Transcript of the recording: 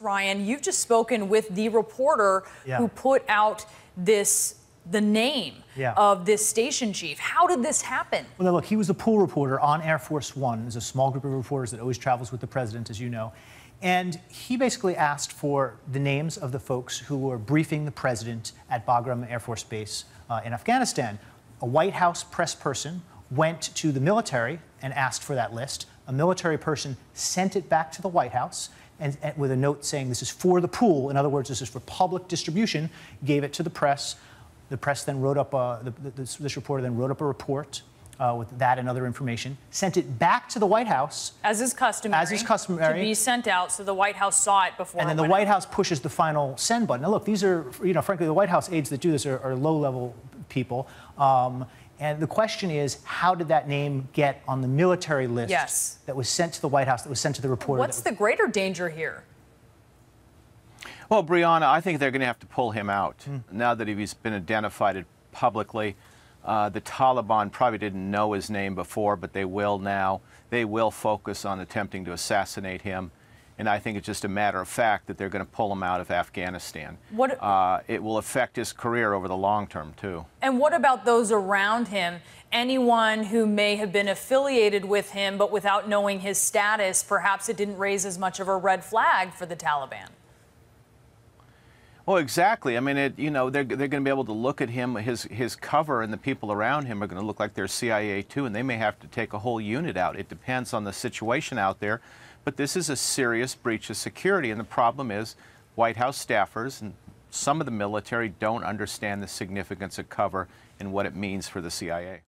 Ryan, you've just spoken with the reporter Yeah. who put out this the name Yeah. of this station chief. How did this happen? Well, look, he was a pool reporter on Air Force One. There's a small group of reporters that always travels with the president, as you know. And he basically asked for the names of the folks who were briefing the president at Bagram Air Force Base uh, in Afghanistan. A White House press person went to the military and asked for that list. A military person sent it back to the White House and, and with a note saying this is for the pool. In other words, this is for public distribution. Gave it to the press. The press then wrote up, a, the, this, this reporter then wrote up a report uh, with that and other information, sent it back to the White House, As is customary. As is customary. To be sent out so the White House saw it before. and then the White out. House pushes the final send button. Now, look, these are, you know, frankly, the White House aides that do this are, are low-level people. Um, and the question is, how did that name get on the military list Yes. that was sent to the White House, that was sent to the reporter? What's that the greater danger here? Well, Brianna, I think they're going to have to pull him out now that he's been identified publicly. Uh, the Taliban probably didn't know his name before, but they will now. They will focus on attempting to assassinate him. And I think it's just a matter of fact that they're going to pull him out of Afghanistan. What- Uh, it will affect his career over the long term, too. And what about those around him? Anyone who may have been affiliated with him, but without knowing his status, perhaps it didn't raise as much of a red flag for the Taliban. Well, exactly. I mean, it, you know, they're, they're going to be able to look at him, his, his cover, and the people around him are going to look like they're CIA too, and they may have to take a whole unit out. It depends on the situation out there. But this is a serious breach of security, and the problem is White House staffers and some of the military don't understand the significance of cover and what it means for the CIA.